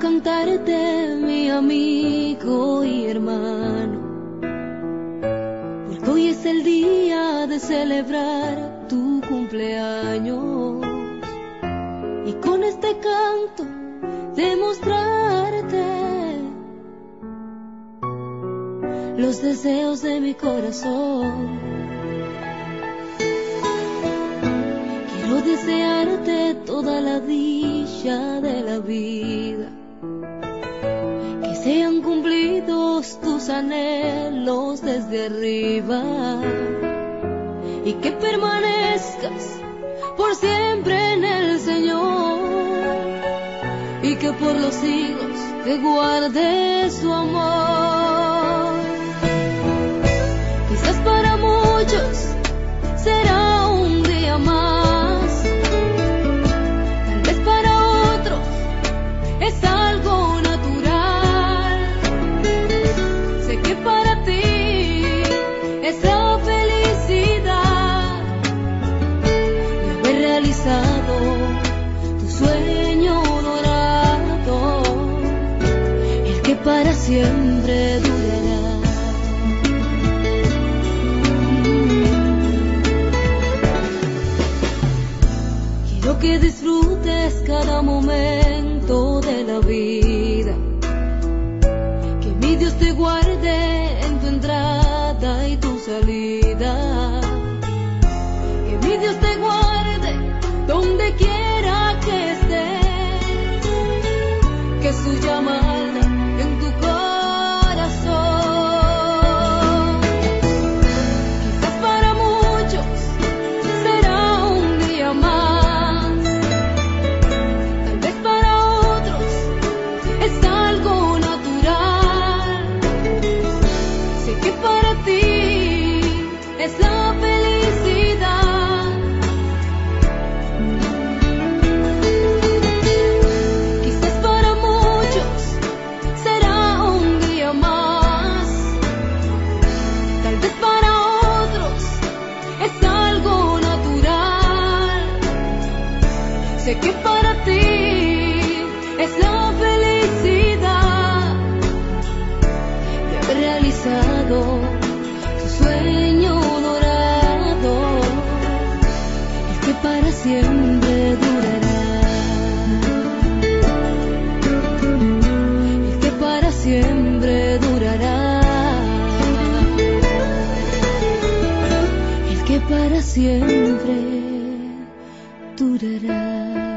cantarte, mi amigo y hermano, porque hoy es el día de celebrar tu cumpleaños y con este canto demostrarte los deseos de mi corazón. Quiero desearte toda la dicha de la vida, que sean cumplidos tus anhelos desde arriba. Y que permanezcas por siempre en el Señor. Y que por los siglos te guarde su amor. Quizás para muchos siempre durará. Quiero que disfrutes cada momento de la vida. Que mi Dios te guarde en tu entrada y tu salida. Que mi Dios te guarde donde quiera que estés. Que su llamada Sé que para ti es la felicidad. De haber realizado tu sueño dorado, el que para siempre durará, el que para siempre durará, el que para siempre durará.